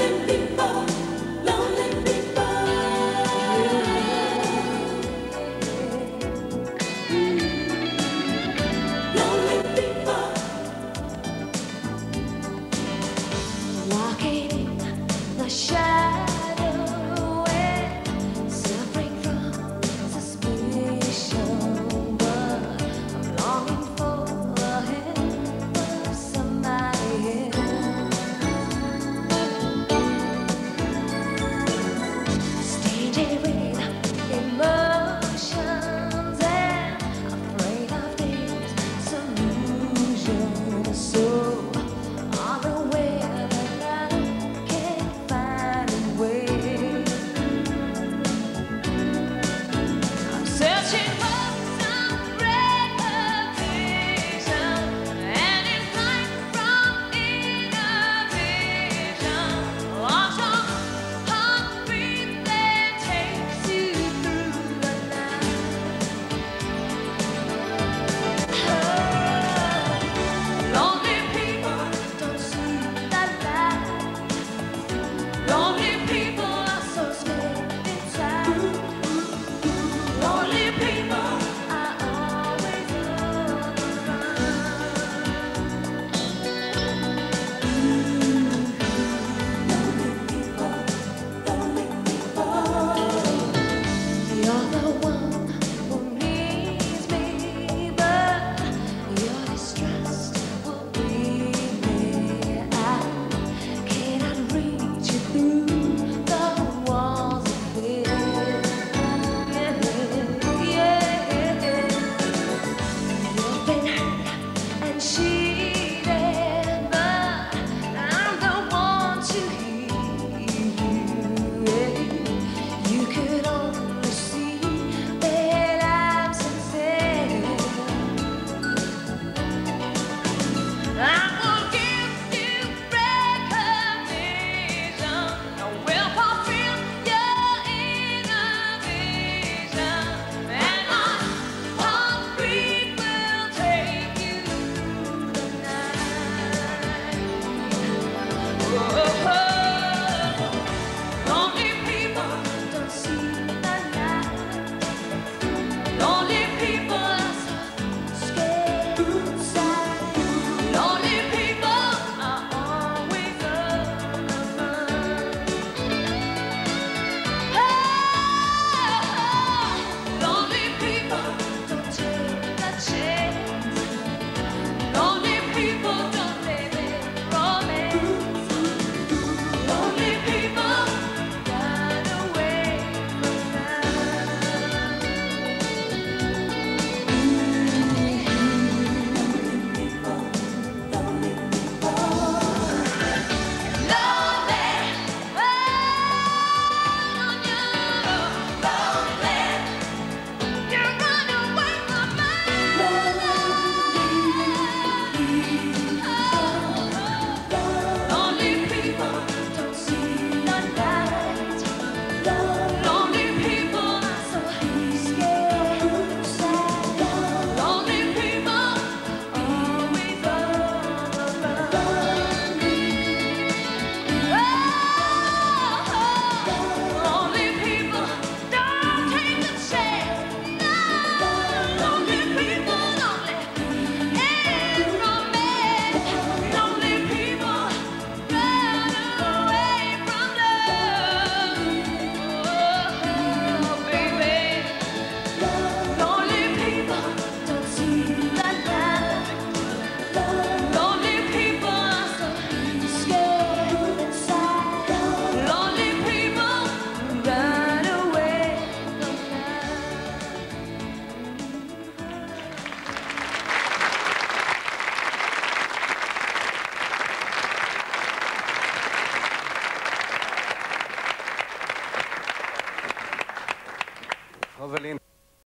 Hallelujah. Berlín.